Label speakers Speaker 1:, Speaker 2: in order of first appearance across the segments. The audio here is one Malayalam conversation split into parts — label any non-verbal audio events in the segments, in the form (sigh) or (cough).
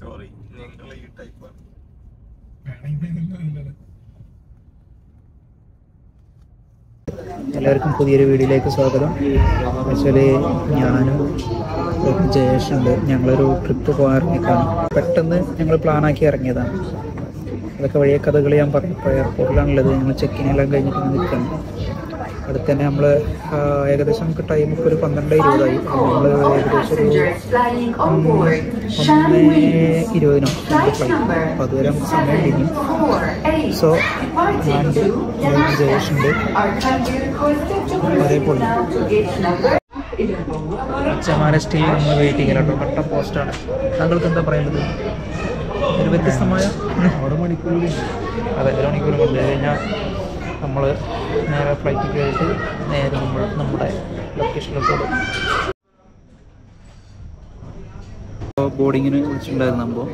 Speaker 1: സോറി ഞങ്ങൾ ഈ ടൈപ്പാണ്
Speaker 2: എല്ലാവർക്കും പുതിയൊരു വീഡിയോയിലേക്ക് സ്വാഗതം. ആക്ച്വലി ഞാനും ജയേഷുണ്ട് ഞങ്ങളൊരു ട്രിപ്പ് പോകാൻ ഇറങ്ങിയതാണ് പെട്ടെന്ന് ഞങ്ങൾ പ്ലാനാക്കി ഇറങ്ങിയതാണ്. അതൊക്കെ വഴിയെ കഥകൾ ഞാൻ പറഞ്ഞപ്പോൾ ഇപ്പോൾ എയർപോർട്ടിലാണുള്ളത് ഞങ്ങൾ ചെക്കിങ് എല്ലാം കഴിഞ്ഞിട്ട് നിൽക്കണം അടുത്ത് തന്നെ നമ്മൾ ഏകദേശം നമുക്ക് ടൈം ഇപ്പോൾ ഒരു പന്ത്രണ്ട് ഇരുപതായി. നമ്മൾ ഏകദേശം ഒരു ഒന്ന് ഇരുപതിനോ ഫ്ലൈറ്റ് അപ്പോൾ അതുവരെ നമുക്ക് സമയം കഴിഞ്ഞു സോ ജയേഷുണ്ട് അതേപോലെ അച്ഛന്മാരെ സ്റ്റേ നമ്മൾ വെയിറ്റ് ചെയ്യലോ കട്ട. പോസ്റ്റാണ് താങ്കൾക്ക് എന്താ പറയുന്നത്? ഒരു വ്യത്യസ്തമായ അതെ ഒരു മണിക്കൂർ കൊണ്ട് കഴിഞ്ഞാൽ നമ്മൾ നേരെ ഫ്ലൈറ്റ് കയറിയിട്ട് നേരെ നമ്മൾ നമ്മുടെ ലൊക്കേഷനിലോട്ട് ബോർഡിങ്ങിന് വിളിച്ചിട്ടുണ്ടായിരുന്നു അപ്പോൾ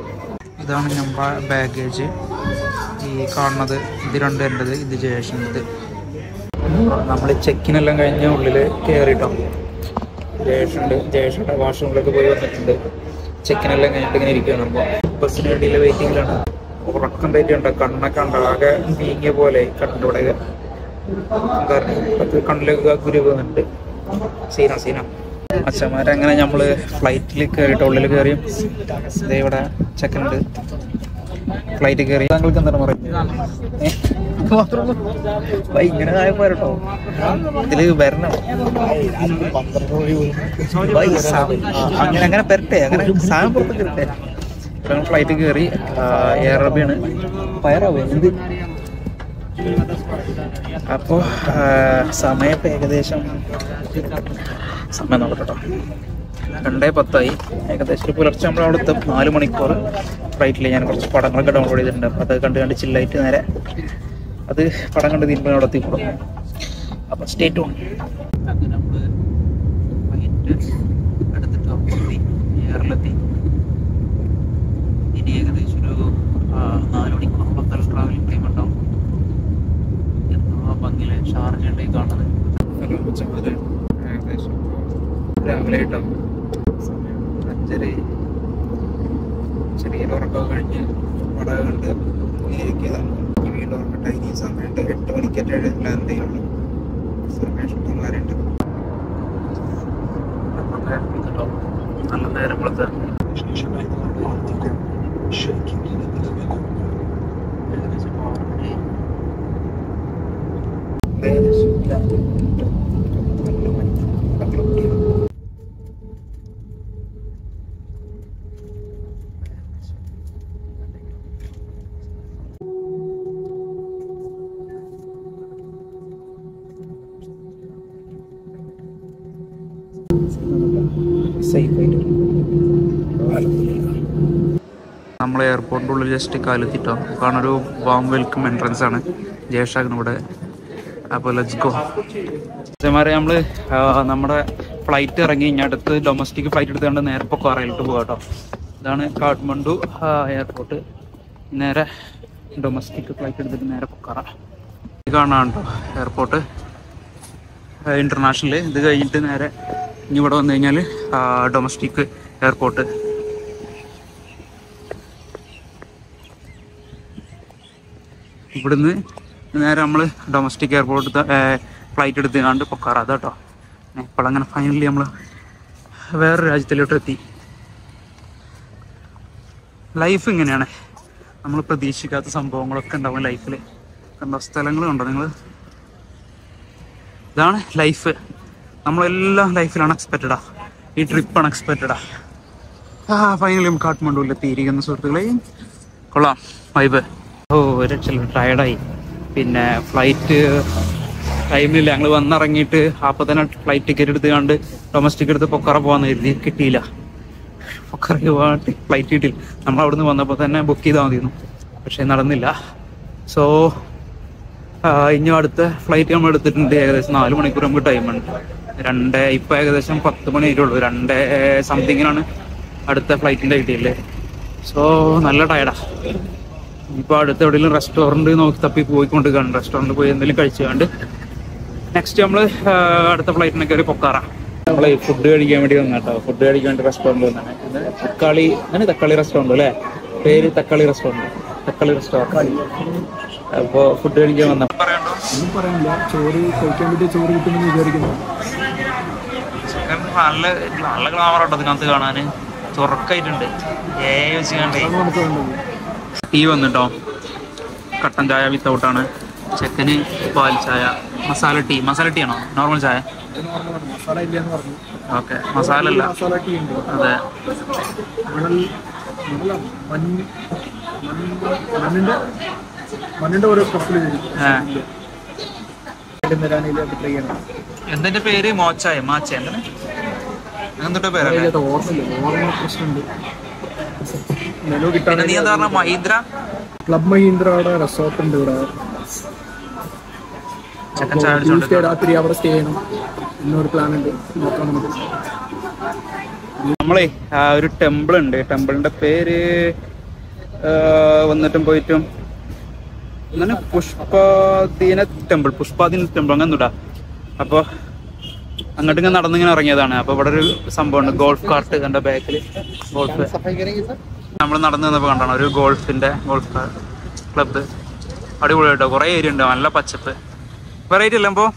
Speaker 2: ഇതാണ് നമ്മുടെ ബാഗേജ് ഈ കാണുന്നത് ഇത് രണ്ട് എന്റെത് ഇത് ജയേഷന്റെത് നമ്മൾ ചെക്കിനെല്ലാം കഴിഞ്ഞ ഉള്ളിൽ കയറിട്ടോ ജയേഷുണ്ട് ജയേഷുണ്ട് വാഷ്റൂമിലൊക്കെ പോയി വന്നിട്ടുണ്ട്. ചെക്കിനെല്ലാം കഴിഞ്ഞിട്ട് ഇങ്ങനെ ഇരിക്കുകയാണ് അപ്പോൾ ബസ്സിന് വേണ്ടിയുള്ള വെയിറ്റിംഗിലാണ് ഉറക്കം തെറ്റിയുണ്ട് കണ്ണൊക്കെ ഉണ്ടാകെ നീങ്ങിയ പോലെ കണ്ണിലൂടെ കാരണം കണ്ണിലൊക്കെ ഗുരുവുന്നുണ്ട് സീന സീന. അച്ഛന്മാരങ്ങനെ നമ്മൾ ഫ്ലൈറ്റിൽ കയറിയിട്ട് ഉള്ളിൽ കയറിയും ഇതേ ഇവിടെ ചെക്കനുണ്ട്. ഫ്ലൈറ്റ് കയറി താങ്കൾക്ക് എന്താണ് പറയുന്നത് ഇങ്ങനെ ആയപ്പോ കേട്ടോ ഇതിൽ വരണം. അങ്ങനെ അങ്ങനെ പെരട്ടെ അങ്ങനെ സാധനം പുറത്ത് കയറട്ടെ ഫ്ലൈറ്റ് കയറി എയർ അറബിയാണ് പയറാവേ എന്ത്? അപ്പോ സമയം ഏകദേശം സമയം നോക്കട്ടോ രണ്ടേ പത്തായി. ഏകദേശം പുലർച്ചെ നമ്മൾ അവിടെ എത്തും. നാല് മണിക്കൂർ ഫ്ലൈറ്റിൽ ഞാൻ കുറച്ച് പടങ്ങളൊക്കെ ഡൗൺലോഡ് ചെയ്തിട്ടുണ്ട്. അപ്പോൾ അത് കണ്ട് കണ്ട് ചില്ലായിട്ട് നേരെ അത് പടം കണ്ട് തീരുമ്പോൾ അവിടെ എത്തിപ്പെടും അപ്പോൾ സ്റ്റേറ്റ് ഓൺ അങ്ങനെ നമ്മൾ എടുത്തിട്ട് എയറിലെത്തി ഇനി ഏകദേശം ഒരു ആ, നാല് മണിക്കൂർ നല്ല ട്രാവലിംഗ് ടൈം ഉണ്ടാവും. എന്താ ഭംഗിയിലെ ഷാർജയുണ്ട് ഈ കാണുന്നത്. ഹലോ ഉച്ചമാര് ഏകദേശം രാവിലെ ആയിട്ടാവും സമയം അഞ്ചര. ചെറിയ ഉറക്കം കഴിഞ്ഞ് പടക കണ്ട് ഇരിക്കുന്നതാണ് വീണ്ടും ഉറക്കട്ടെ എട്ട് മണിക്കറ്റ് ചെയ്യുള്ളൂ. സമയം ഇഷ്ടംമാരുണ്ട് നല്ല നേരം കൊടുത്ത് ഏകദേശം ആറ് മണി ഏകദേശം നല്ല നമ്മൾ എയർപോർട്ടിന്റെ ഉള്ളിൽ ജസ്റ്റ് കാലെത്തിട്ടോ. കാരണം ഒരു വാം വെൽക്കം എൻട്രൻസ് ആണ്. ജയഷാഗിന് ഇവിടെ. അപ്പോൾ ലെറ്റ്സ് ഗോ അതേമാതിരി നമ്മൾ നമ്മുടെ ഫ്ലൈറ്റ് ഇറങ്ങി. ഇനി അടുത്ത് ഡൊമസ്റ്റിക് ഫ്ലൈറ്റ് എടുത്തുകൊണ്ട് നേരെ പൊക്കാറയിലോട്ട് പോകാം കേട്ടോ. ഇതാണ് കാഠ്മണ്ഡു എയർപോർട്ട് നേരെ ഡൊമസ്റ്റിക് ഫ്ലൈറ്റ് എടുത്തിട്ട് നേരെ പൊക്കാറ ഇത് കാണാൻ കേട്ടോ എയർപോർട്ട് ഇന്റർനാഷണൽ ഇത് കഴിഞ്ഞിട്ട് നേരെ ഇനി ഇവിടെ വന്നു കഴിഞ്ഞാൽ ഡൊമസ്റ്റിക് എയർപോർട്ട് ഇവിടുന്ന് നേരെ നമ്മൾ ഡൊമസ്റ്റിക് എയർപോർട്ട് ഫ്ലൈറ്റ് എടുത്ത് കണ്ട് പൊക്കാറ. ഇപ്പോൾ അങ്ങനെ ഫൈനലി നമ്മൾ വേറെ രാജ്യത്തിലോട്ട് എത്തി. ലൈഫ് ഇങ്ങനെയാണ്. നമ്മൾ പ്രതീക്ഷിക്കാത്ത സംഭവങ്ങളൊക്കെ ഉണ്ടാവും ലൈഫിൽ കണ്ട? സ്ഥലങ്ങൾ നിങ്ങൾ ഇതാണ് ലൈഫ് നമ്മളെല്ലാം ലൈഫിൽ അൺഎക്സ്പെക്റ്റഡാ ഈ ട്രിപ്പ് അൺഎക്സ്പെക്റ്റഡാ ആ. ഫൈനലി കാഠ്മണ്ഡുവിൽ എത്തിയിരിക്കുന്ന സുഹൃത്തുക്കളെയും കൊള്ളാം വൈബ് ഓ ഒരു ടയർഡായി പിന്നെ ഫ്ലൈറ്റ് ടൈമില്ല ഞങ്ങൾ വന്നിറങ്ങിയിട്ട് അപ്പോൾ തന്നെ ഫ്ലൈറ്റ് ടിക്കറ്റ് എടുത്ത് കണ്ട് ഡൊമസ്റ്റിക് എടുത്ത് പൊക്കറ പോകാൻ കരുതി. കിട്ടിയില്ല. പൊക്കറയ്ക്ക് പോകാൻ ഫ്ലൈറ്റ് കിട്ടിയില്ല. നമ്മൾ അവിടുന്ന് വന്നപ്പോൾ തന്നെ ബുക്ക് ചെയ്താൽ മതിയിരുന്നു പക്ഷെ നടന്നില്ല. സോ ഇനി അടുത്ത ഫ്ലൈറ്റ് നമ്മൾ എടുത്തിട്ടുണ്ട്. ഏകദേശം നാല് മണിക്കൂർ നമുക്ക് ടൈമുണ്ട് രണ്ട് ഇപ്പൊ ഏകദേശം പത്ത് മണി ആയിട്ടുള്ളൂ രണ്ട് സംതിങ്ങിനാണ് അടുത്ത ഫ്ലൈറ്റിന്റെ കിട്ടിയില്ലേ. സോ നല്ല ടയർഡാ ഇപ്പൊ അടുത്ത് എവിടെയെങ്കിലും റെസ്റ്റോറന്റ് നോക്കി തപ്പി പോയിക്കൊണ്ട് കാണും. റെസ്റ്റോറന്റ് പോയി എന്തെങ്കിലും കഴിച്ചുകൊണ്ട്. നെക്സ്റ്റ് നമ്മൾ അടുത്ത ഫ്ലൈറ്റിനെ കയറി പൊക്കാറ. നമ്മൾ ഫുഡ് കഴിക്കാൻ വേണ്ടി വന്ന കേട്ടോ ഫുഡ് കഴിക്കാൻ വേണ്ടി റെസ്റ്റോറന്റ് വന്നാണ്. തക്കാളി അങ്ങനെ തക്കാളി റെസ്റ്റോറന്റ് അല്ലേ? പേര് തക്കാളി റെസ്റ്റോറന്റ് തക്കാളി റെസ്റ്റോറന്റ് അപ്പോൾ ഫുഡ് കഴിക്കാൻ വന്ന.
Speaker 3: ഒന്നും പറയാനില്ല. ചോറ് കഴിക്കാൻ പറ്റിയ ചോറ് കിട്ടുമെന്ന് വിചാരിക്കുന്നു.
Speaker 2: നല്ല നല്ല ഗ്ലാമർ ഉണ്ടോ ഇതിനകത്ത് കാണാൻ ചൊറക്കായിട്ടുണ്ട്. ഏ വെച്ച് കണ്ടേ
Speaker 3: നമുക്ക്
Speaker 2: വന്നിട്ടോ? കട്ടൻ ചായ വിത്തൗട്ടാണ് ചെക്കന് പാൽ ചായ. മസാല ടീ മസാല ടീ ആണോ? നോർമൽ ചായ? ഓക്കെ മസാല അല്ല. അതെ. എന്തിന്റെ പേര്? മോച്ചായ? മാച്ചായ? അങ്ങനത്തെ പേരല്ലേ
Speaker 3: ഓർമ്മ പ്രശ്നമുണ്ട്.
Speaker 2: പിന്നെ നീ എന്താ പറഞ്ഞ മഹീന്ദ്ര?
Speaker 3: ക്ലബ് മഹീന്ദ്രയുടെ റിസോർട്ട് ഉണ്ട് ഇവിടെ ട്യൂസ്ഡേ രാത്രി അവിടെ സ്റ്റേ ചെയ്യണം. എന്നൊരു പ്ലാൻ ഉണ്ട്. നോക്കാം നമുക്ക്.
Speaker 2: നമ്മളെ ആ ഒരു ടെമ്പിൾ ഉണ്ട്. ടെമ്പിളിന്റെ പേര് വന്നിട്ടും പോയിട്ടും അങ്ങനെ പുഷ്പാദീന ടെമ്പിൾ പുഷ്പാദീന ടെമ്പിൾ അങ്ങനെ ഇടാ അപ്പൊ അങ്ങോട്ട് ഇങ്ങനെ നടന്നിങ്ങനെ ഇറങ്ങിയതാണ്. അപ്പൊ ഇവിടെ ഒരു സംഭവമുണ്ട്. ഗോൾഫ് കാർട്ട് കണ്ട ബാക്കിൽ ഗോൾഫ് നമ്മൾ നടന്നു വന്നപ്പോൾ കണ്ടാണ് ഒരു ഗോൾഫിന്റെ ഗോൾഫ് ക്ലബ്ബ്. അടിപൊളിയായിട്ടോ. കുറേ ഏരിയ ഉണ്ട്. നല്ല പച്ചപ്പ്. വെറൈറ്റി അല്ല അപ്പോൾ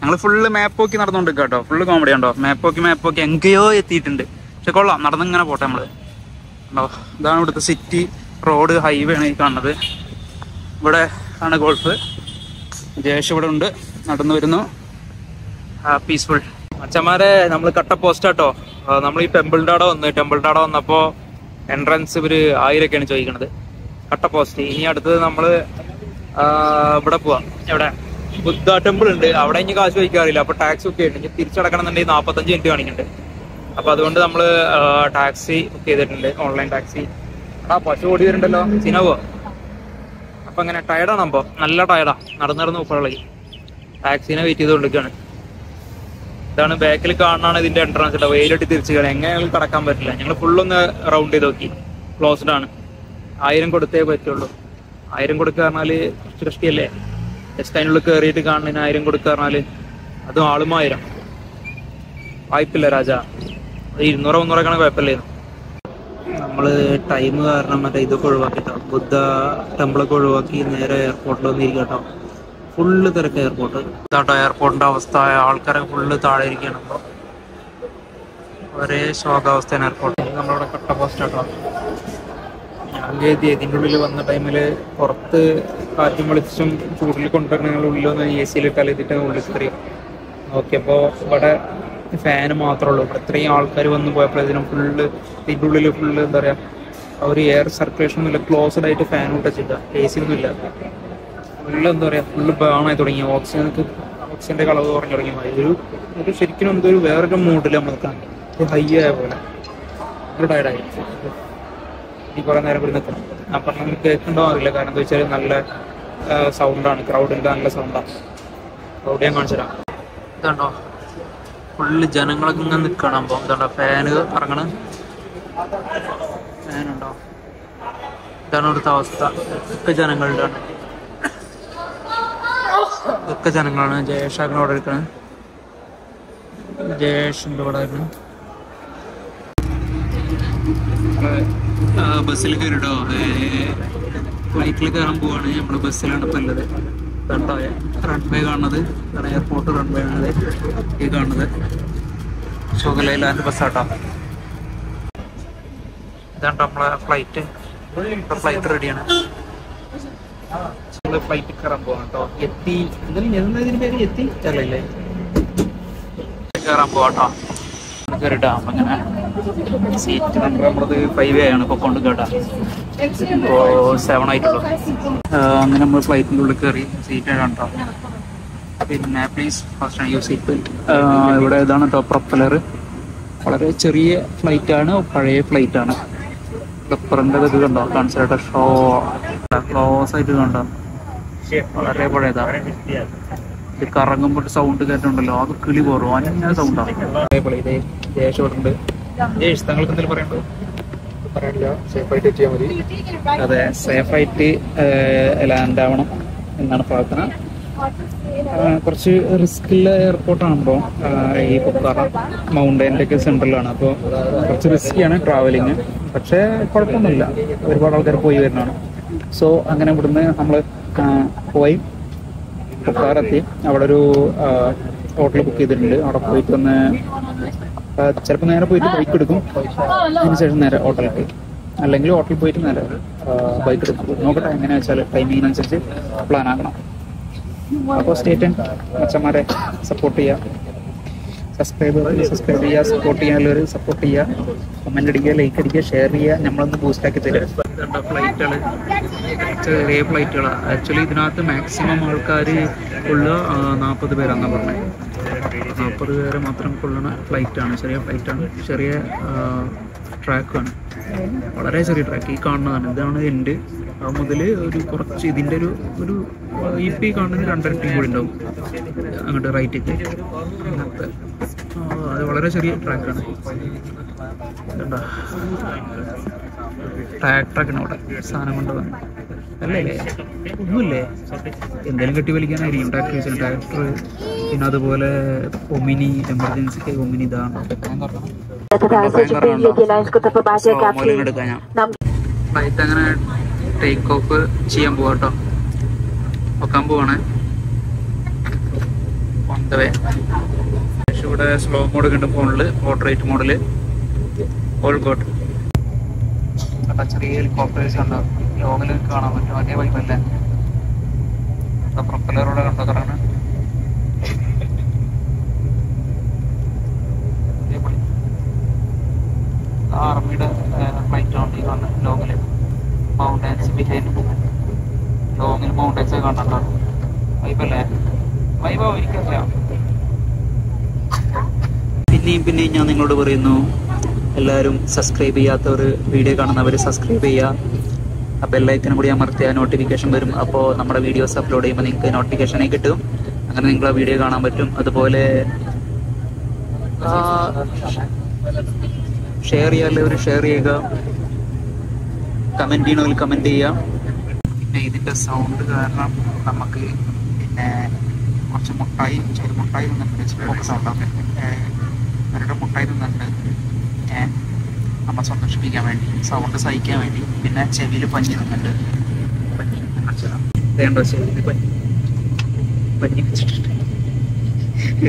Speaker 2: ഞങ്ങൾ ഫുള്ള് മാപ്പ് നോക്കി നടന്നുകൊണ്ട് കേട്ടോ ഫുള്ള് കോമഡി ഉണ്ടോ മാപ്പ് നോക്കി മാപ്പ് നോക്കി എങ്കയോ എത്തിയിട്ടുണ്ട്. പക്ഷെ കൊള്ളാം. നടന്നിങ്ങനെ പോട്ടെ നമ്മൾ ഉണ്ടോ ഇതാണ് ഇവിടുത്തെ സിറ്റി റോഡ് ഹൈവേ ആണ് ഈ കാണുന്നത്. ഇവിടെ ആണ് ഗോൾഫ് ജയേഷ് ഇവിടെ ഉണ്ട്. നടന്നു വരുന്നു. പീസ്ഫുൾ അച്ഛന്മാരെ നമ്മൾ കട്ട പോസ്റ്റ് ആട്ടോ നമ്മൾ ഈ ടെമ്പിൾ അവിടെ വന്ന്. ടെമ്പിൾ അവിടെ വന്നപ്പോ എൻട്രൻസ് ഇവർ ആയിരൊക്കെയാണ് ചോദിക്കുന്നത് കട്ട പോസ്റ്റ് ഇനി അടുത്തത് നമ്മൾ ആ, ഇവിടെ പോവാം. എവിടെ? ബുദ്ധ ടെമ്പിൾ ഉണ്ട്. അവിടെ ഇനി കാശ് ചോദിക്കാറില്ല അപ്പൊ ടാക്സി ഒക്കെ ഉണ്ട് ഇനി തിരിച്ചടക്കണം എന്നുണ്ടെങ്കിൽ നാപ്പത്തഞ്ച് മിനിറ്റ് കാണിക്കുന്നുണ്ട് അപ്പൊ അതുകൊണ്ട് നമ്മൾ ടാക്സി ബുക്ക് ചെയ്തിട്ടുണ്ട്. ഓൺലൈൻ ടാക്സി ആ പശു ഓടി വരുന്നുണ്ടല്ലോ സിനവോ അപ്പൊ അങ്ങനെ ടയർഡാണ് അപ്പൊ നല്ല ടയർഡാ നടന്നു നടന്ന് ഉപ്പളി ടാക്സിനെ വെയിറ്റ് ചെയ്തുകൊണ്ടിരിക്കുകയാണ് ഇതാണ് ബാക്കിൽ കാണാണ് ഇതിന്റെ എൻട്രൻസ് ഇല്ല വെയിലൊട്ടി തിരിച്ചു കയറി എങ്ങനെ ഞങ്ങൾ കടക്കാൻ പറ്റില്ല. ഞങ്ങൾ ഫുള്ളൊന്ന് റൗണ്ട് ചെയ്ത് നോക്കി. ക്ലോസ്ഡ് ആണ്. ആയിരം കൊടുത്തേ പറ്റുള്ളൂ. ആയിരം കൊടുക്കുക പറഞ്ഞാൽ കുറച്ച് കഷ്ടിയല്ലേ ജസ്റ്റ് അതിനുള്ളിൽ കയറിയിട്ട് കാണുന്നതിന് ആയിരം കൊടുക്കുക പറഞ്ഞാൽ അതും ആളും ആയിരം. വായ്പില്ല രാജ. ഇരുന്നൂറ് ഇരുന്നൂറോ മുന്നൂറോ കണക്ക് കുഴപ്പമില്ലായിരുന്നു നമ്മൾ ടൈം കാരണം മറ്റേ ഇതൊക്കെ ഒഴിവാക്കിട്ടോ. ബുദ്ധ ടെമ്പിളൊക്കെ ഒഴിവാക്കി നേരെ എയർപോർട്ടിൽ വന്നിരിക്കും കേട്ടോ ഫുള്ള് തിരക്ക് എയർപോർട്ട് ഇതാട്ടോ എയർപോർട്ടിന്റെ അവസ്ഥ. ആൾക്കാരെ ഫുള്ള് താഴെ ഇരിക്കുകയാണ് ഒരേ ശോകാവസ്ഥയാണ് എയർപോർട്ട് നമ്മളവിടെ കട്ട പോസ്റ്റ് ആട്ടോ ഞാൻ കരുതി ഇതിന്റെ ഉള്ളിൽ വന്ന ടൈമിൽ പുറത്ത് കാറ്റും വെളിച്ചും ചൂടിൽ കൊണ്ടുവരണ ഉള്ളിൽ ഒന്ന് എ സിയിൽ കലത്തിട്ട് ഉള്ളിൽ കയറി. നോക്കിയപ്പോ ഇവിടെ ഫാന് മാത്രമേ ഉള്ളൂ. ഇവിടെ ഇത്രയും ആൾക്കാർ വന്ന് പോയപ്പോൾ ഇതിനും ഫുള്ള് ഇതിന്റെ ഉള്ളിൽ ഫുള്ള് എന്താ പറയാ ആ ഒരു എയർ സർക്കുലേഷൻ ഒന്നുമില്ല. ക്ലോസ്ഡ് ആയിട്ട് ഫാൻ ഇട്ടില്ല എ സി ഒന്നും ഇല്ല ഫുള്ള് എന്താ പറയാ ഫുള്ള് ബേണായി തുടങ്ങി. ഓക്സിജനൊക്കെ ഓക്സിജന്റെ കളവ് കുറഞ്ഞു തുടങ്ങി. ഒരു ഒരു ശരിക്കും എന്തോ ഒരു വേറൊരു മൂഡിൽ നമ്മൾ നിൽക്കാൻ ഹൈ ആയ പോലെ. ടയർഡായി ഈ കുറേ നേരം കൂടി നിൽക്കണം. അപ്പം നമുക്ക് കേൾക്കണ്ടോ അറിയില്ല. കാരണം എന്താ വെച്ചാൽ നല്ല സൗണ്ടാണ് ക്രൗഡിന്റെ നല്ല സൗണ്ടാണ് ക്രൗഡ് ഞാൻ കാണിച്ചു തരാം. ഇതുണ്ടോ? ഫുള്ള് ജനങ്ങളൊക്കെ ഇങ്ങനെ നിൽക്കണം. അപ്പോൾ ഇതാണ്ടോ? ഫാന് ഇറങ്ങണ. ഫാനുണ്ടോ ഇതാണ് ഇവിടുത്തെ അവസ്ഥ. ഒക്കെ ജനങ്ങളുടെ ഒക്കെ ജനങ്ങളാണ്. അങ്ങനെ അവിടെ ഇരിക്കണേ ജയേഷിന്റെ ഇവിടെ ആയിരുന്നു. ബസ്സിൽ കയറിട്ടോ? ഫ്ലൈറ്റിൽ കയറാൻ പോവാണ്. നമ്മൾ ബസ്സിലാണ് ഇപ്പം ഉള്ളത്. കണ്ടോ? റൺവേ കാണുന്നത്. എയർപോർട്ട് റൺവേ ആണത് ഈ കാണുന്നത്. ബസ് ബസ്സാട്ടോ ഇതാണ് നമ്മളെ ഫ്ലൈറ്റ് ഫ്ലൈറ്റ് റെഡിയാണ് നമ്മൾ ഫ്ലൈറ്റ് കയറാൻ പോവാണ് കേട്ടോ എത്തി. എന്തായാലും എന്നതിന് പേര് എത്തി? അല്ലല്ലേ കയറാൻ പോവാട്ടോ അങ്ങനെ. സീറ്റ് നമ്പർ നമ്മൾ ഫ്ലൈറ്റിന്റെ ഉള്ളിൽ കയറി സീറ്റ് കേട്ടോ പിന്നെ പ്ലീസ് ഫസ്റ്റ് യൂസ് സീറ്റ് ഇവിടെ ഇതാണ് കേട്ടോ പ്രൊപ്പലർ വളരെ ചെറിയ ഫ്ലൈറ്റ് ആണ് പഴയ ഫ്ലൈറ്റ് ആണ്. പ്രൊപ്പറിന്റെ ഇത് കണ്ടോ? Consider show. ക്ലോസ് ആയിട്ട് കണ്ടോ? വളരെ പഴയതാ. ഇത് കറങ്ങുമ്പോൾ സൗണ്ട് കേട്ടുണ്ടല്ലോ അത് കിളി പോറും. അന്ന സൗണ്ടാണ് അതെ സേഫ് ആയിട്ട് ഉണ്ട്. ജേഷ് താങ്കൾക്ക് എന്തെങ്കിലും പറയണ്ടോ
Speaker 3: പറയാനില്ല. സേഫായിട്ട് എത്തിയാൽ മതി.
Speaker 2: അതെ സേഫായിട്ട് ലാൻഡ് ആവണം എന്നാണ് പ്രാർത്ഥന. റിസ്ക് കുറച്ച് റിസ്ക്കുള്ള എയർപോർട്ടാകുമ്പോൾ ഈ പൊക്കാറ മൗണ്ടൈന്റെ ഒക്കെ സെൻട്രലാണ് അപ്പോൾ കുറച്ച് റിസ്ക്കിയാണ് ട്രാവലിങ് പക്ഷേ കുഴപ്പമൊന്നുമില്ല. ഒരുപാട് ആൾക്കാർ പോയി വരുന്നതാണ്. സോ അങ്ങനെ ഇവിടുന്ന് നമ്മൾ പോയി. പൊക്കാറെത്തി അവിടെ ഒരു ഹോട്ടൽ ബുക്ക് ചെയ്തിട്ടുണ്ട്. അവിടെ പോയിട്ട് ഒന്ന് ചിലപ്പോൾ നേരെ പോയിട്ട് ബൈക്ക് എടുക്കും. അതിനുശേഷം നേരെ ഹോട്ടലിലേക്ക് അല്ലെങ്കിൽ ഹോട്ടലിൽ പോയിട്ട് നേരെ ബൈക്ക് എടുക്കും. നോക്കട്ടെ എങ്ങനെയാ വെച്ചാൽ ടൈമിങ്ങിനനുസരിച്ച് പ്ലാൻ ആക്കണം. അപ്പോൾ സ്റ്റേറ്റ് മച്ചന്മാരെ സപ്പോർട്ട് ചെയ്യുക സബ്സ്ക്രൈബ് സബ്സ്ക്രൈബ് ചെയ്യുക സപ്പോർട്ട് ചെയ്യാനുള്ളവർ സപ്പോർട്ട് ചെയ്യുക കമന്റ് അടിക്കുക ലൈക്ക് അടിക്കുക ഷെയർ ചെയ്യുക നമ്മളൊന്ന് ബൂസ്റ്റ് ആക്കി തരും. ഫ്ലൈറ്റുകൾ ചെറിയ ഫ്ലൈറ്റുകളാണ് ആക്ച്വലി ഇതിനകത്ത് മാക്സിമം ആൾക്കാർ ഉള്ള നാൽപ്പത് പേരാണെന്ന് പറഞ്ഞത് നാൽപ്പത് പേരെ മാത്രം കൊള്ളുന്ന ഫ്ലൈറ്റാണ് ചെറിയ ഫ്ലൈറ്റാണ് ചെറിയ ട്രാക്കാണ് വളരെ ചെറിയ ട്രാക്ക് ഈ കാണുന്നതാണ്. ഇതാണ് എന്റെ മുതൽ ഒരു കുറച്ച് ഇതിന്റെ ഒരു ഒരു ഇ പി കാണുന്ന രണ്ടര ടീം കൂടി ഉണ്ടാവും. അങ്ങോട്ട് റൈറ്റൊക്കെ അങ്ങനത്തെ. അത് വളരെ ചെറിയ ട്രാക്കാണ് ട്രാക്ടറൊക്കെയാണ് അവിടെ. സാധനം കൊണ്ടുവന്ന്. അല്ലേ? ഒന്നുമില്ലേ? എന്തെങ്കിലും കെട്ടി വലിക്കാനായിരിക്കും ട്രാക്ടർ ട്രാക്ടർ പിന്നെ അതുപോലെ ഒമിനി എമർജൻസി ഒമിനി ഇതാണ് ടാങ്കറാണ് അങ്ങനെ ടേക്ക് ഓഫ് ചെയ്യാൻ പോവാ കേട്ടോ ഒക്കാൻ പോവാണ്. ഓൺ ദ ഇവിടെ സ്ലോ മോഡ് കണ്ട് ഫോണിൽ പോർട്രേറ്റ് മോഡൽ ഓൾ ഗോട്ട് കണ്ട ചെറിയ ഹെലികോപ്റ്റേഴ്സ് ഉണ്ടോ ലോങ്ങിൽ കാണാൻ പറ്റും. വലിയ വൈബല്ലേ പ്രൊപ്പലറോടെ കണ്ടോ? കറങ്ങണ ആർമിയുടെ ഫ്ലൈറ്റ് ആണ് ഈ കാണുന്നത്. ലോങ്ങിൽ മൗണ്ടൻസ് ബിഹൈൻഡ് ലോങ്ങിൽ മൗണ്ടൻസ് കാണുന്നുണ്ടോ വൈബല്ലേ വൈബോ എനിക്കറിയ പിന്നെയും പിന്നെയും ഞാൻ നിങ്ങളോട് പറയുന്നു എല്ലാവരും സബ്സ്ക്രൈബ് ചെയ്യാത്തവർ വീഡിയോ കാണുന്നവർ സബ്സ്ക്രൈബ് ചെയ്യുക. ആ ബെല്ലൈക്കനും കൂടി അമർത്തിയാൽ നോട്ടിഫിക്കേഷൻ വരും. അപ്പോൾ നമ്മുടെ വീഡിയോസ് അപ്ലോഡ് ചെയ്യുമ്പോൾ നിങ്ങൾക്ക് നോട്ടിഫിക്കേഷനായി കിട്ടും. അങ്ങനെ നിങ്ങൾ ആ വീഡിയോ കാണാൻ പറ്റും. അതുപോലെ ഷെയർ ചെയ്യാൻ ഷെയർ ചെയ്യുക. കമന്റ് ചെയ്യണമെങ്കിൽ കമന്റ് ചെയ്യാം പിന്നെ ഇതിന്റെ സൗണ്ട് കാരണം നമുക്ക് പിന്നെ കുറച്ച് മുട്ടായി ചെറു മുട്ടായി തന്നിട്ടുണ്ട് ഫോക്കസ് സൗണ്ടൊക്കെ അവരുടെ മുട്ടായി തന്നിട്ടുണ്ട്. നമ്മൾ നമ്മെ സന്തോഷിപ്പിക്കാൻ വേണ്ടി സൗണ്ട് സഹിക്കാൻ വേണ്ടി. പിന്നെ ചെവിയിൽ പഞ്ഞി തന്നിട്ടുണ്ട്. പഞ്ഞി. ചെവിയിൽ പഞ്ഞി. പഞ്ഞി വെച്ചിട്ടുണ്ട്.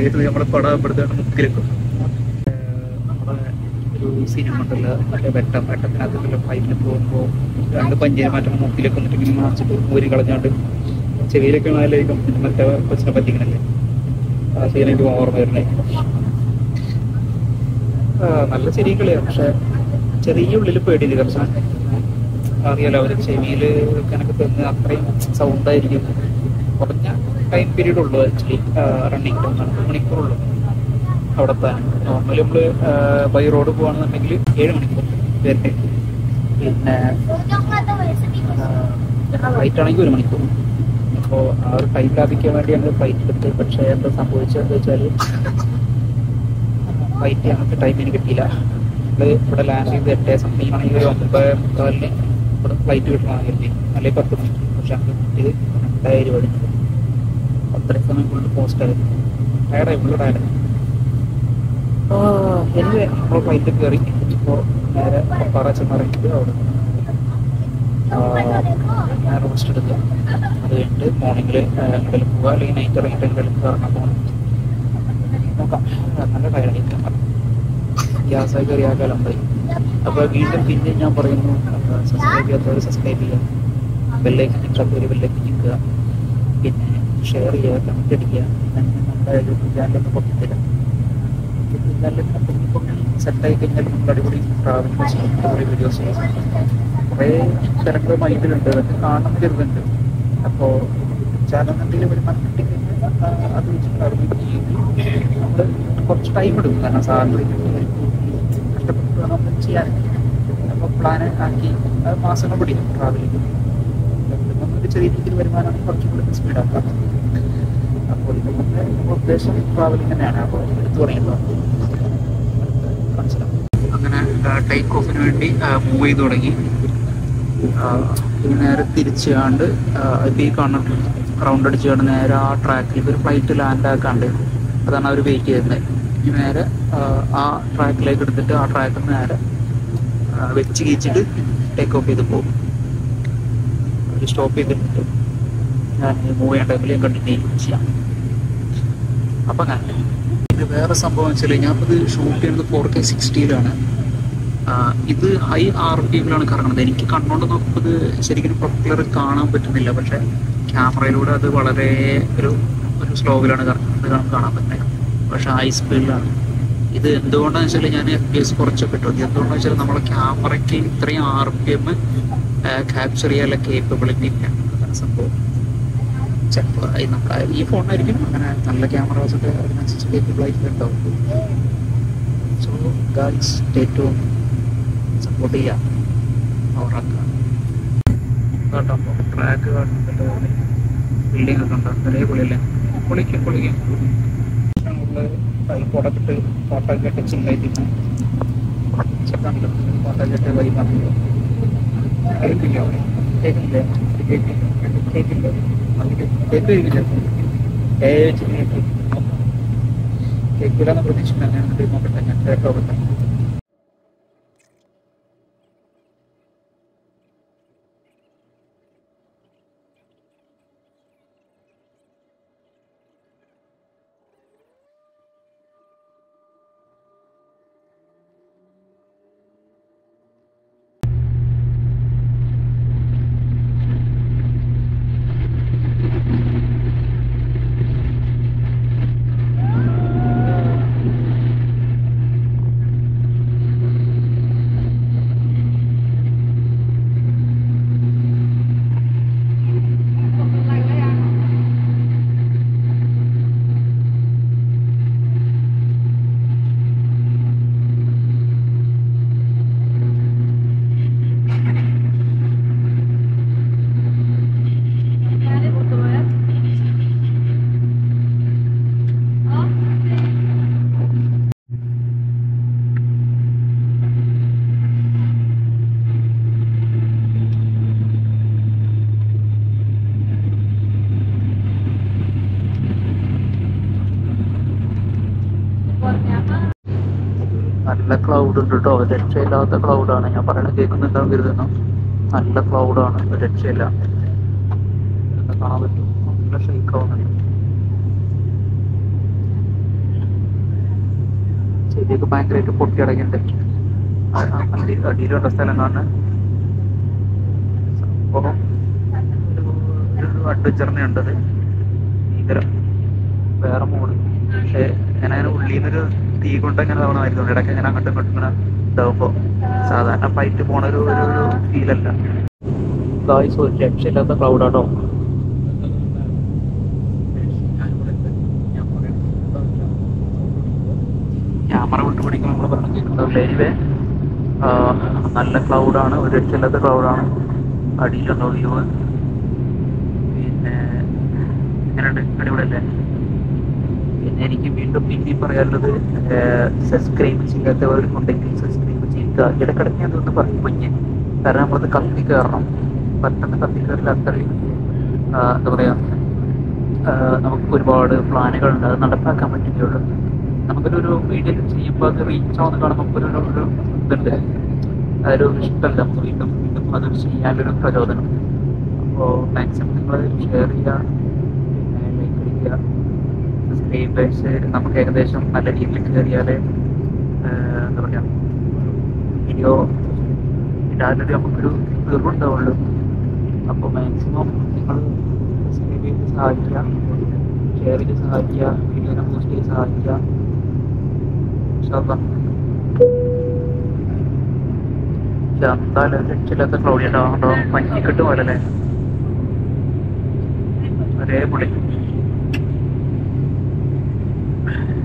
Speaker 2: ഏത് നമ്മളെ പടം മുക്കിലെക്കും നമ്മുടെ സിനിമ ഉണ്ടല്ലോ. മറ്റേ വെട്ടം വെട്ടത്തിനകത്തുള്ള ഫ്ലൈറ്റിൽ പോകുമ്പോൾ രണ്ട് പഞ്ചേരി മാറ്റം മൂക്കിലേക്ക് വന്നിട്ട് ഇങ്ങനെ മാച്ചിട്ട് ഊരി കളഞ്ഞാണ്ട് ചെവിയിലൊക്കെ മേലേക്കും മറ്റേ കൊച്ചിനെ പറ്റിക്കണല്ലേ. ആ സീനെനിക്ക് ഓർമ്മ വരണേ നല്ല ചെറിയ കളിയാണ് പക്ഷെ ചെറിയ ഉള്ളിൽ പേടിയില്ല. കുറച്ച് അറിയാലോ അവർ ചെവിയിൽ കണക്ക് തന്ന് അത്രയും സൗണ്ട് ആയിരിക്കും. കുറഞ്ഞ ടൈം പീരീഡ് ഉള്ളൂ ആക്ച്വലി റണ്ണിങ് രണ്ട് മണിക്കൂറുള്ളൂ. അവിടെ എത്താൻ നോർമലി നമ്മൾ ബൈ റോഡ് പോവാണെന്നുണ്ടെങ്കിൽ ഏഴ് മണിക്കൂർ വരട്ടെ പിന്നെ ഫ്ലൈറ്റ് ആണെങ്കിൽ ഒരു മണിക്കൂർ. അപ്പോൾ ആ ഒരു ടൈം ലാഭിക്കാൻ വേണ്ടി നമ്മൾ ഫ്ലൈറ്റ് എടുത്ത് പക്ഷേ എന്താ സംഭവിച്ചതെന്ന് വെച്ചാൽ ഫ്ലൈറ്റ് ഞങ്ങൾക്ക് ടൈമിന് കിട്ടിയില്ല. നമ്മൾ ഇവിടെ ലാൻഡ് ചെയ്ത് എട്ടേ സംതിങ് ആണെങ്കിൽ ഒരു ഒമ്പത് മുക്കാലിന് ഇവിടെ ഫ്ലൈറ്റ് കിട്ടണമെന്ന് കരുതി അല്ലെങ്കിൽ പത്ത് മണിക്ക്. പക്ഷെ ഞങ്ങൾക്ക് കിട്ടിയത് രണ്ടായിരം രൂപ. അത്രയും സമയം ഫുള്ള് പോസ്റ്റ് ആയിരുന്നു. ടയർഡായി ഫുള്ള് ടയർഡായി നമ്മൾ ഫ്ലൈറ്റ് കയറി ഇപ്പോൾ നേരെ പപ്പാറ ചെന്നറിഞ്ഞിട്ട് അവിടെ. ഞാൻ റോസ്റ്റ് എടുത്ത്. അത് കഴിഞ്ഞിട്ട് മോർണിംഗിൽ എങ്ങോട്ടും പോവുക അല്ലെങ്കിൽ നൈറ്റ് ഇറങ്ങിയിട്ട് എങ്ങോട്ടും കറങ്ങാൻ പോകണം നോക്കാം. നല്ല ടയർഡായിരിക്കും ഗ്യാസ് കയറി ആ കാലം പോയി അപ്പോൾ വീണ്ടും പിന്നെ ഞാൻ പറയുന്നു സബ്സ്ക്രൈബ് ചെയ്യാത്തവർ സബ്സ്ക്രൈബ് ചെയ്യുക. ബെല്ലേക്ക് ഞെക്കാത്തവർ ബെല്ലേക്ക് നിൽക്കുക പിന്നെ ഷെയർ ചെയ്യുക കമന്റ് അടിക്കുക. പിന്നെ നമ്മുടെ യൂട്യൂബ് ചാനലൊന്ന് പൊട്ടിത്തരാം പൊട്ടി സെറ്റായി കഴിഞ്ഞാൽ നമ്മൾ അടിപൊളി ട്രാവലിംഗ് ചെയ്യും അടിപൊളി വീഡിയോസ് ചെയ്യും കുറേ സ്ഥലങ്ങൾ മൈൻഡിലുണ്ട്. അതൊക്കെ കാണണം കരുതുന്നുണ്ട്. അപ്പോൾ ചാനലിൽ ഒരു മട്ടി കഴിഞ്ഞാൽ അത് വെച്ചിട്ട് അറിവ് ചെയ്ത് നമ്മൾ കുറച്ച് ടൈം എടുക്കും. കാരണം സാറിന് കഷ്ടപ്പെട്ട് നമ്മൾ ചെയ്യാൻ അപ്പോൾ പ്ലാൻ ആക്കി. അത് മാസങ്ങൾ പിടിക്കും ട്രാവലിംഗ് നമുക്ക് ചെറിയ രീതിയിൽ വരുമാനമാണെങ്കിൽ കുറച്ചും കൂടി സ്പീഡാക്കാം അപ്പോൾ ഇത് നമ്മുടെ ഉദ്ദേശം ട്രാവലിംഗ് തന്നെയാണ് അപ്പോൾ എടുത്തു തുടങ്ങിയല്ലോ അങ്ങനെ ടേക്ക് ഓഫിന് വേണ്ടി മൂവ് ചെയ്ത് തുടങ്ങി. നേരെ തിരിച്ചാണ്ട് ഇപ്പം ഈ കാണുന്ന റൗണ്ട് അടിച്ച് കണ്ട് നേരെ ആ ട്രാക്കിൽ ഒരു ഫ്ലൈറ്റ് ലാൻഡ് ആക്കാണ്ട് അതാണ് അവർ വെയിറ്റ് ചെയ്യുന്നത് ഇനി നേരെ ആ, ട്രാക്കിലേക്ക് എടുത്തിട്ട് ആ ട്രാക്കിൽ നേരെ വെച്ച് കീച്ചിട്ട് ടേക്ക് ഓഫ് ചെയ്ത് പോകും. അവർ സ്റ്റോപ്പ് ചെയ്തിട്ട് ഞാൻ മൂവ് ചെയ്യാൻ ടൈമിൽ കണ്ടിന്യൂ ചെയ്യാം. അപ്പം അങ്ങനെ. ഇത് വേറെ സംഭവം വെച്ചാൽ ഞാനിപ്പോൾ ഇത് ഷൂട്ട് ചെയ്യുന്നത് ഫോർ കെ സിക്സ്റ്റിയിലാണ് ഇത് ഹൈ ആർ പി എമ്മിലാണ് കറങ്ങുന്നത് എനിക്ക് കണ്ണുകൊണ്ട് നോക്കുമ്പോൾ ഇത് ശരിക്കും പ്രൊപ്പലർ കാണാൻ പറ്റുന്നില്ല. പക്ഷെ ക്യാമറയിലൂടെ അത് വളരെ ഒരു ഒരു സ്ലോവിലാണ് കറങ്ങുന്നത് കാണാൻ- പറ്റുന്നത് പക്ഷെ ഹൈ സ്പീഡിലാണ് ഇത് എന്തുകൊണ്ടാന്ന് വെച്ചാൽ ഞാൻ എഫ് പി എസ് കുറച്ചൊക്കെ ഇട്ടു. എന്തുകൊണ്ടാന്ന് വെച്ചാൽ നമ്മളെ ക്യാമറയ്ക്ക് ഇത്രയും ആർ പി എം ക്യാപ്ചർ ചെയ്യാനുള്ള കേപ്പബിലിറ്റി ഇല്ല. അതാണ് സംഭവം. ചിലപ്പോൾ നമ്മൾ ഈ ഫോണായിരിക്കും അങ്ങനെ നല്ല ക്യാമറാസ് ഒക്കെ അതിനനുസരിച്ച് കേപ്പബിൾ ആയിട്ടുണ്ടാവും സോ ഗായ്സ് ഏറ്റവും സപ്പോർട്ട് ചെയ്യാം. പവറാക്കുക കേട്ടോ ട്രാക്ക് കാണുന്നുണ്ട് ബിൽഡിംഗ് ഒക്കെ ഉണ്ട് അതേപോലെയല്ലേ പൊളിക്കും പൊളിക്കും. പുറത്തിട്ട് ഫോട്ടോ ഒക്കെ ടച്ച് ഉണ്ടായിട്ട് ഫോട്ടോ ഒക്കെ വൈ പറഞ്ഞു. കേൾക്കില്ല കേൾക്കില്ലേ? കേൾക്കില്ല? കേൾക്കില്ല? കേൾക്കില്ല ഏ വെച്ചിട്ട് കേൾക്കില്ലെന്ന് പ്രതീക്ഷിക്കാൻ ഞാൻ നോക്കട്ടെ ഞാൻ കേട്ടോക്കട്ടെ നല്ല ക്ലൗഡ് കേട്ടോ രക്ഷയില്ലാത്ത ക്ലൗഡാണ് ഞാൻ പറയണത് കേൾക്കുന്നുണ്ടാവും കരുതുന്നു. നല്ല ക്ലൗഡാണ് രക്ഷയില്ല. കാണാൻ പറ്റും. നല്ല ഷെയ്ക്ക് ആവുന്നുണ്ട് ചെടിയൊക്കെ ഭയങ്കരമായിട്ട് പൊട്ടി അടങ്ങിയിട്ടുണ്ട് അടിയിലുള്ള സ്ഥലം കാണുന്നത് അഡ്വഞ്ചറിനെ ഉണ്ടത്. ഭീകരം. വേറെ മോഡ് പക്ഷേ ഞാൻ അങ്ങനെ ഉള്ളിൽ നിന്നൊരു തീ കൊണ്ട് അങ്ങനെ തവണമായിരുന്നു. ഇടയ്ക്ക് ഇങ്ങനെ അങ്ങോട്ടും ഇങ്ങോട്ടും ഇങ്ങനെ ഇതാവുമ്പോൾ സാധാരണ ഫൈറ്റ് പോണ ഒരു ഒരു ഫീലല്ല ഗായ്സ് ഒരു രക്ഷയില്ലാത്ത ക്ലൗഡാട്ടോ ക്യാമറ വിട്ട് പിടിക്കുമ്പോൾ നമ്മൾ പറഞ്ഞു കേൾക്കുന്നുണ്ടാവില്ല എനിവേ നല്ല ക്ലൗഡാണ് ഒരു രക്ഷയില്ലാത്ത ക്ലൗഡാണ് അടിയിലുണ്ടോ വ്യൂ പിന്നെ എങ്ങനെയുണ്ട്? അടിപൊളിയല്ലേ? പിന്നെ എനിക്ക് വീണ്ടും പിന്നെയും പറയാനുള്ളത് സബ്സ്ക്രൈബ് ചെയ്യാത്തവരുണ്ടെങ്കിൽ സബ്സ്ക്രൈബ് ചെയ്യുക. ഇടക്കിടക്ക് ഞാൻ ഇതൊന്ന് പറയും കുഞ്ഞ്. കാരണം നമ്മളത് കത്തി കയറണം. പെട്ടെന്ന് കത്തി കയറില്ല അത്രയും. എന്താ പറയാ ആ, നമുക്ക് ഒരുപാട് പ്ലാനുകളുണ്ട്. അത് നടപ്പാക്കാൻ പറ്റുകയുള്ളൂ. നമുക്കൊരു വീഡിയോ ചെയ്യുമ്പോൾ അത് റീച്ച് ആവുന്ന കാണുമ്പോൾ ഒരു- ഒരു ഇതുണ്ട്. അതൊരു ഇഷ്ടമല്ല നമുക്ക് വീണ്ടും വീണ്ടും അത് ചെയ്യാനൊരു പ്രചോദനം. അപ്പോൾ മാക്സിമം നിങ്ങൾ ഷെയർ ചെയ്യുക പിന്നെ ലൈക്ക് അടിക്കുക. സബ്സ്ക്രൈബേഴ്സ് നമുക്ക് ഏകദേശം നല്ല രീതിയിൽ കയറിയാൽ എന്താ പറയുക വീഡിയോ ഇടാനൊരു നമുക്കൊരു തീർവുണ്ടാവുള്ളൂ. അപ്പോൾ മാക്സിമം നിങ്ങൾ സബ്സ്ക്രൈബ് ചെയ്ത് സഹായിക്കുക ഷെയർ ചെയ്ത് സഹായിക്കുക വീഡിയോനെ പോസ്റ്റ് ചെയ്ത് സഹായിക്കുക. എന്തായാലും രക്ഷയില്ലാത്ത ക്ലൗഡി ഉണ്ടാവും മഞ്ഞിക്കെട്ട് പോലെ അല്ലേ ഒരേ പൊളി Thank (laughs) you.